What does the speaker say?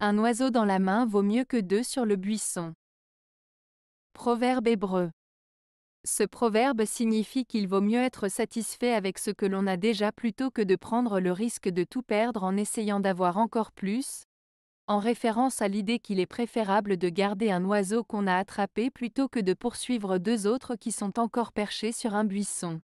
Un oiseau dans la main vaut mieux que deux sur le buisson. Proverbe hébreu. Ce proverbe signifie qu'il vaut mieux être satisfait avec ce que l'on a déjà plutôt que de prendre le risque de tout perdre en essayant d'avoir encore plus, en référence à l'idée qu'il est préférable de garder un oiseau qu'on a attrapé plutôt que de poursuivre deux autres qui sont encore perchés sur un buisson.